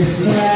Yes.